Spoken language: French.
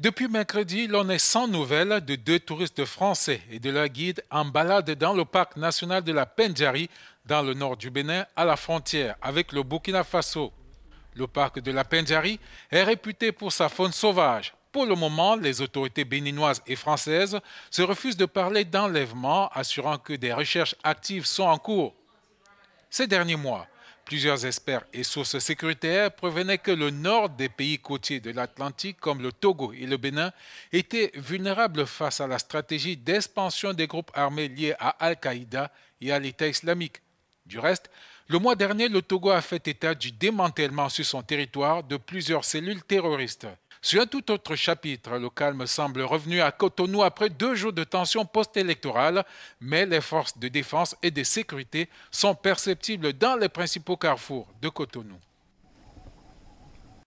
Depuis mercredi, l'on est sans nouvelles de deux touristes français et de leur guide en balade dans le parc national de la Pendjari, dans le nord du Bénin, à la frontière avec le Burkina Faso. Le parc de la Pendjari est réputé pour sa faune sauvage. Pour le moment, les autorités béninoises et françaises se refusent de parler d'enlèvement, assurant que des recherches actives sont en cours. Ces derniers mois, Plusieurs experts et sources sécuritaires prévenaient que le nord des pays côtiers de l'Atlantique, comme le Togo et le Bénin, était vulnérable face à la stratégie d'expansion des groupes armés liés à Al-Qaïda et à l'État islamique. Du reste, le mois dernier, le Togo a fait état du démantèlement sur son territoire de plusieurs cellules terroristes. Sur un tout autre chapitre, le calme semble revenu à Cotonou après deux jours de tension post-électorale, mais les forces de défense et de sécurité sont perceptibles dans les principaux carrefours de Cotonou.